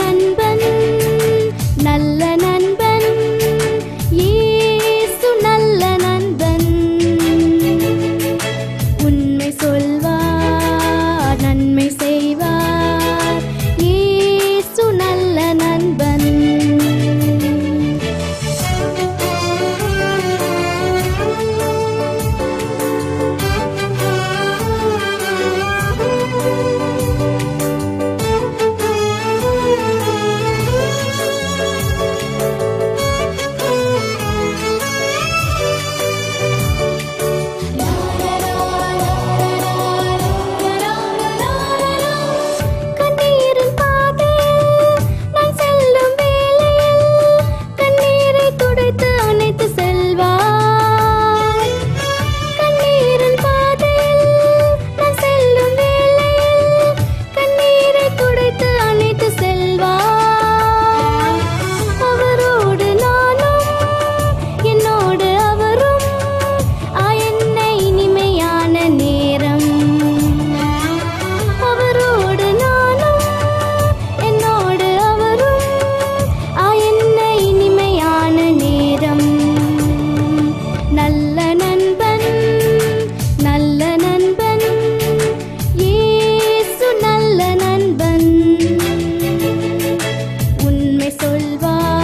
நண்ப 好吧。